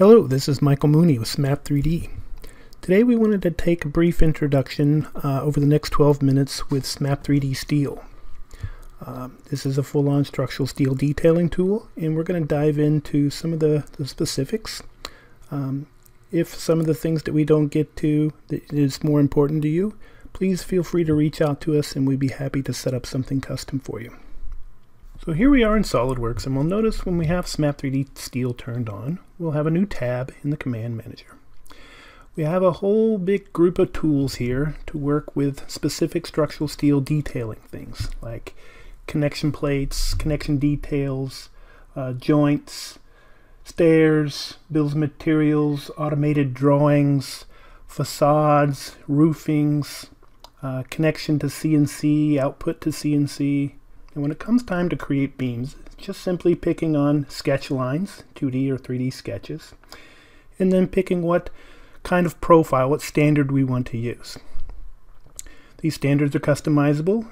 Hello, this is Michael Mooney with SMAP 3D. Today we wanted to take a brief introduction uh, over the next 12 minutes with SMAP 3D Steel. Uh, this is a full-on structural steel detailing tool and we're going to dive into some of the, the specifics. Um, if some of the things that we don't get to that is more important to you, please feel free to reach out to us and we'd be happy to set up something custom for you. So here we are in SOLIDWORKS, and we'll notice when we have SMAP 3D Steel turned on, we'll have a new tab in the Command Manager. We have a whole big group of tools here to work with specific structural steel detailing things, like connection plates, connection details, uh, joints, stairs, bills of materials, automated drawings, facades, roofings, uh, connection to CNC, output to CNC, and when it comes time to create beams, just simply picking on sketch lines, 2D or 3D sketches, and then picking what kind of profile, what standard we want to use. These standards are customizable.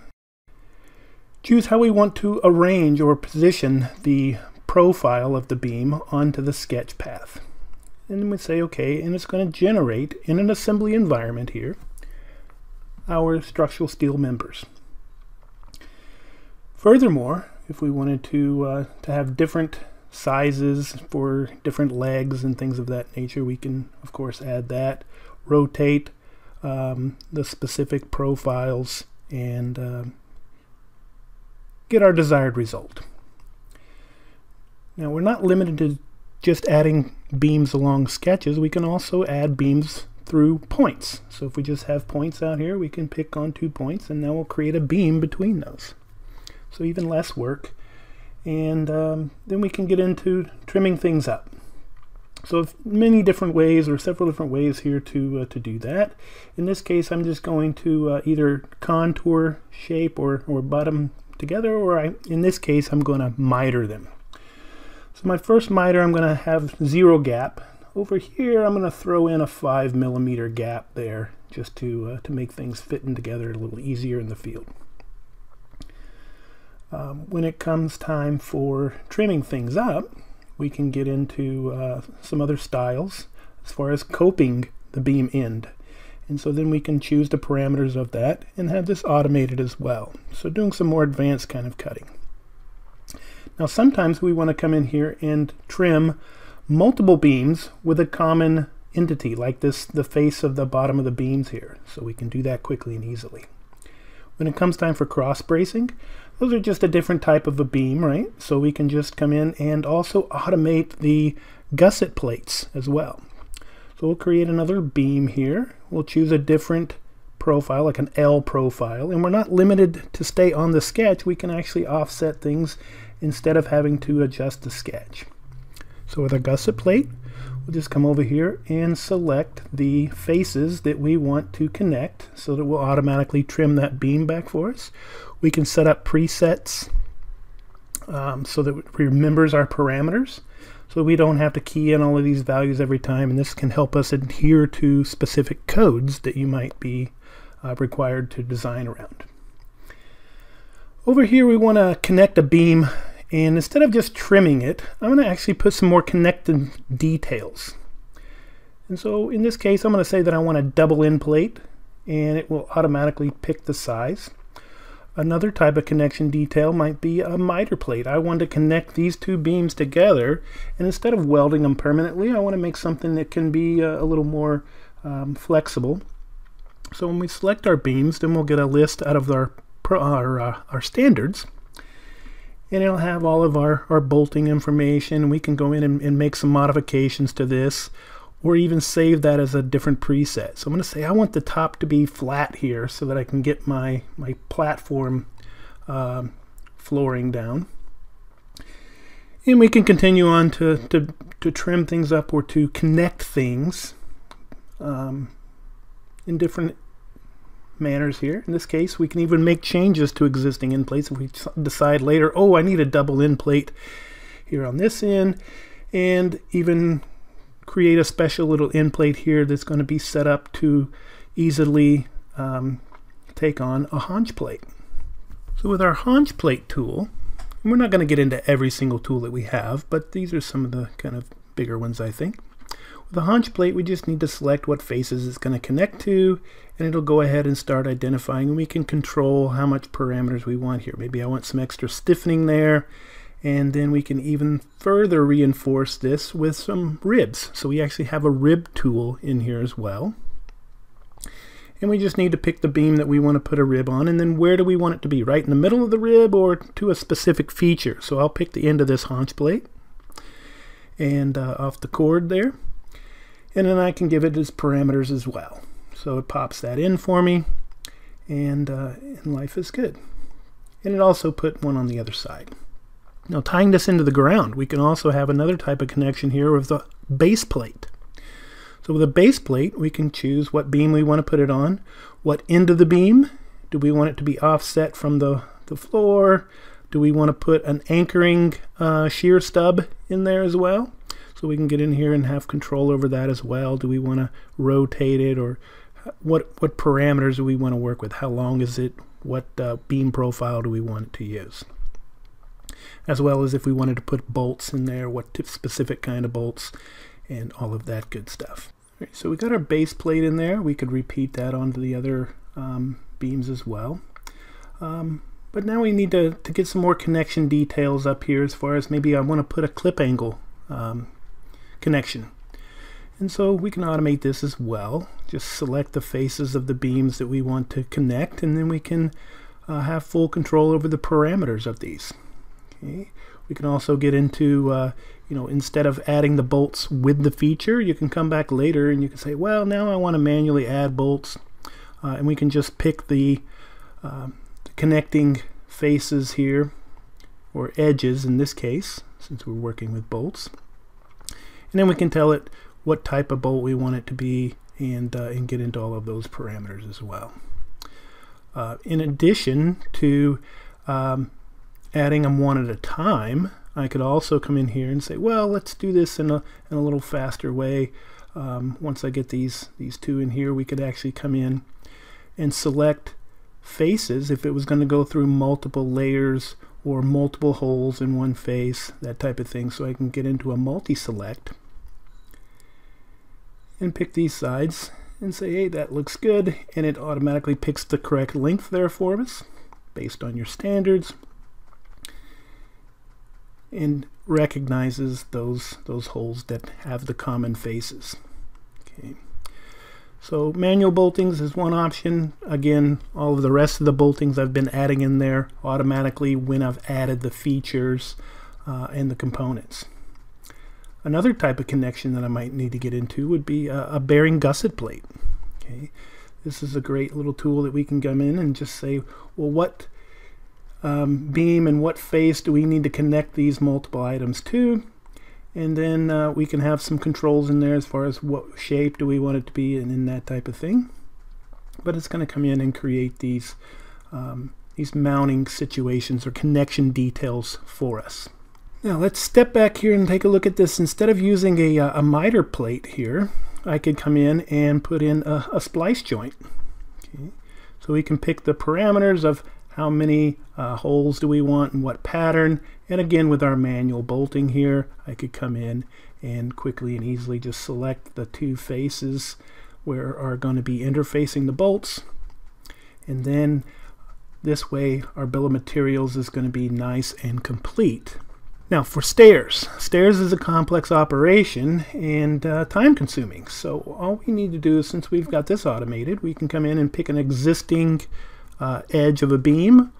Choose how we want to arrange or position the profile of the beam onto the sketch path. And then we say OK, and it's going to generate in an assembly environment here our structural steel members. Furthermore, if we wanted to, uh, to have different sizes for different legs and things of that nature, we can, of course, add that. Rotate um, the specific profiles and uh, get our desired result. Now, we're not limited to just adding beams along sketches. We can also add beams through points. So if we just have points out here, we can pick on two points, and now we'll create a beam between those so even less work. And um, then we can get into trimming things up. So many different ways or several different ways here to, uh, to do that. In this case, I'm just going to uh, either contour shape or, or bottom together, or I, in this case, I'm going to miter them. So my first miter, I'm going to have zero gap. Over here, I'm going to throw in a five millimeter gap there just to, uh, to make things fit in together a little easier in the field. Um, when it comes time for trimming things up, we can get into uh, some other styles as far as coping the beam end. And so then we can choose the parameters of that and have this automated as well. So doing some more advanced kind of cutting. Now sometimes we want to come in here and trim multiple beams with a common entity like this, the face of the bottom of the beams here. So we can do that quickly and easily. When it comes time for cross bracing, those are just a different type of a beam, right? So we can just come in and also automate the gusset plates as well. So we'll create another beam here. We'll choose a different profile, like an L profile, and we're not limited to stay on the sketch. We can actually offset things instead of having to adjust the sketch. So with a gusset plate, we'll just come over here and select the faces that we want to connect so that we'll automatically trim that beam back for us. We can set up presets um, so that it remembers our parameters so we don't have to key in all of these values every time and this can help us adhere to specific codes that you might be uh, required to design around. Over here we want to connect a beam and instead of just trimming it, I'm going to actually put some more connected details. And so in this case, I'm going to say that I want a double end plate, and it will automatically pick the size. Another type of connection detail might be a miter plate. I want to connect these two beams together, and instead of welding them permanently, I want to make something that can be a, uh, a little more um, flexible. So when we select our beams, then we'll get a list out of our, our, uh, our standards and it'll have all of our, our bolting information. We can go in and, and make some modifications to this or even save that as a different preset. So I'm going to say I want the top to be flat here so that I can get my, my platform um, flooring down. And we can continue on to, to, to trim things up or to connect things um, in different manners here. In this case, we can even make changes to existing end plates if we decide later, oh, I need a double end plate here on this end, and even create a special little end plate here that's going to be set up to easily um, take on a haunch plate. So with our haunch plate tool, we're not going to get into every single tool that we have, but these are some of the kind of bigger ones, I think. A haunch plate, we just need to select what faces it's going to connect to, and it'll go ahead and start identifying, we can control how much parameters we want here. Maybe I want some extra stiffening there, and then we can even further reinforce this with some ribs. So we actually have a rib tool in here as well. And we just need to pick the beam that we want to put a rib on, and then where do we want it to be? Right in the middle of the rib or to a specific feature? So I'll pick the end of this haunch plate and uh, off the cord there and then I can give it its parameters as well. So it pops that in for me, and, uh, and life is good. And it also put one on the other side. Now tying this into the ground, we can also have another type of connection here with the base plate. So with a base plate, we can choose what beam we want to put it on, what end of the beam, do we want it to be offset from the, the floor, do we want to put an anchoring uh, shear stub in there as well? So we can get in here and have control over that as well. Do we want to rotate it or what, what parameters do we want to work with? How long is it? What uh, beam profile do we want to use? As well as if we wanted to put bolts in there, what specific kind of bolts and all of that good stuff. Right, so we got our base plate in there. We could repeat that onto the other um, beams as well. Um, but now we need to, to get some more connection details up here as far as maybe I want to put a clip angle um, connection. And so we can automate this as well. Just select the faces of the beams that we want to connect and then we can uh, have full control over the parameters of these. Okay. We can also get into, uh, you know, instead of adding the bolts with the feature, you can come back later and you can say, well, now I want to manually add bolts. Uh, and we can just pick the, the connecting faces here, or edges in this case, since we're working with bolts and then we can tell it what type of bolt we want it to be and, uh, and get into all of those parameters as well. Uh, in addition to um, adding them one at a time, I could also come in here and say, well, let's do this in a, in a little faster way. Um, once I get these, these two in here, we could actually come in and select faces if it was going to go through multiple layers or multiple holes in one face, that type of thing. So I can get into a multi-select and pick these sides and say, hey, that looks good. And it automatically picks the correct length there for us based on your standards and recognizes those, those holes that have the common faces. Okay. So manual boltings is one option. Again, all of the rest of the boltings I've been adding in there automatically when I've added the features uh, and the components. Another type of connection that I might need to get into would be a, a bearing gusset plate. Okay, This is a great little tool that we can come in and just say, well, what um, beam and what face do we need to connect these multiple items to? And then uh, we can have some controls in there as far as what shape do we want it to be and in that type of thing. But it's going to come in and create these um, these mounting situations or connection details for us. Now let's step back here and take a look at this. Instead of using a, uh, a miter plate here I could come in and put in a, a splice joint. Okay. so we can pick the parameters of how many uh, holes do we want and what pattern? And again with our manual bolting here I could come in and quickly and easily just select the two faces where are going to be interfacing the bolts. And then this way our bill of materials is going to be nice and complete. Now for stairs. Stairs is a complex operation and uh, time consuming so all we need to do is since we've got this automated we can come in and pick an existing uh, edge of a beam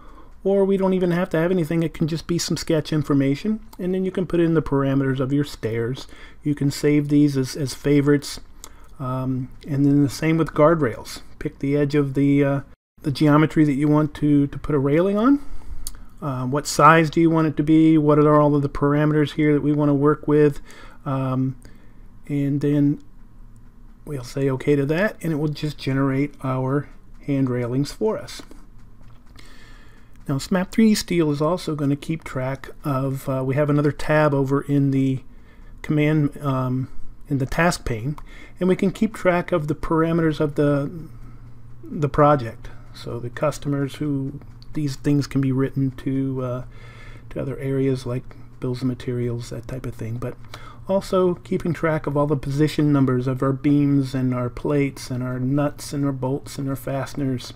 or we don't even have to have anything. It can just be some sketch information and then you can put in the parameters of your stairs. You can save these as, as favorites. Um, and then the same with guardrails. Pick the edge of the uh, the geometry that you want to to put a railing on. Uh, what size do you want it to be? What are all of the parameters here that we want to work with? Um, and then we'll say okay to that and it will just generate our hand railings for us. Now SMAP 3D Steel is also going to keep track of, uh, we have another tab over in the command, um, in the task pane, and we can keep track of the parameters of the, the project. So the customers who these things can be written to, uh, to other areas like bills of materials, that type of thing. But also keeping track of all the position numbers of our beams and our plates and our nuts and our bolts and our fasteners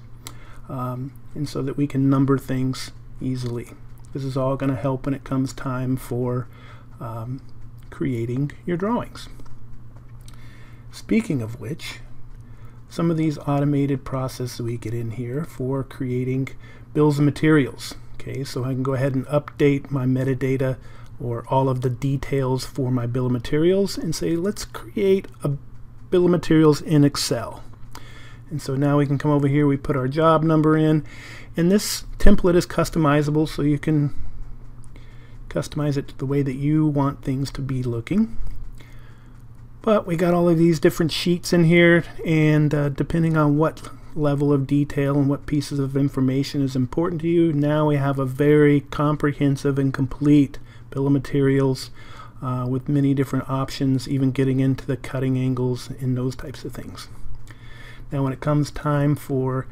um, and so that we can number things easily. This is all going to help when it comes time for um, creating your drawings. Speaking of which, some of these automated processes we get in here for creating bills of materials. Okay, so I can go ahead and update my metadata or all of the details for my bill of materials and say let's create a bill of materials in Excel. And so now we can come over here, we put our job number in, and this template is customizable so you can customize it the way that you want things to be looking. But we got all of these different sheets in here, and uh, depending on what level of detail and what pieces of information is important to you, now we have a very comprehensive and complete bill of materials uh, with many different options, even getting into the cutting angles and those types of things. Now when it comes time for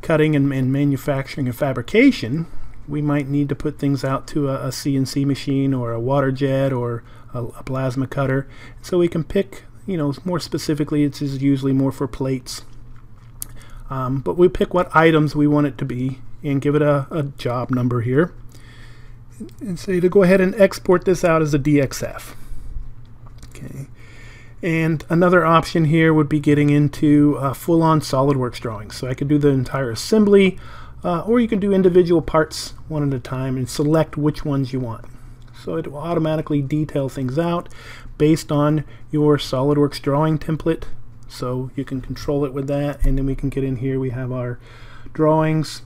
cutting and, and manufacturing and fabrication, we might need to put things out to a, a CNC machine or a water jet or a, a, plasma cutter. So we can pick, you know, more specifically, it's usually more for plates. Um, but we pick what items we want it to be and give it a, a job number here. And say to go ahead and export this out as a DXF. Okay. And another option here would be getting into uh, full-on SolidWorks drawings. So I could do the entire assembly, uh, or you can do individual parts one at a time and select which ones you want. So it will automatically detail things out based on your SolidWorks drawing template. So you can control it with that, and then we can get in here. We have our drawings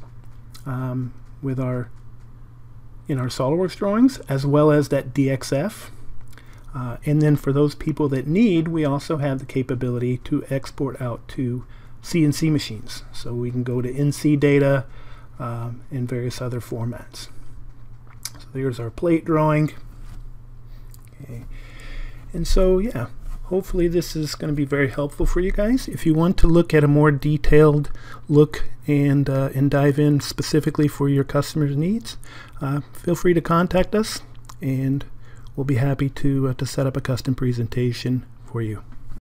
um, with our in our SolidWorks drawings, as well as that DXF. Uh, and then for those people that need, we also have the capability to export out to CNC machines. So we can go to NC data um, and various other formats. So there's our plate drawing. Okay. And so, yeah, hopefully this is going to be very helpful for you guys. If you want to look at a more detailed look and, uh, and dive in specifically for your customers' needs, uh, feel free to contact us and we'll be happy to, uh, to set up a custom presentation for you.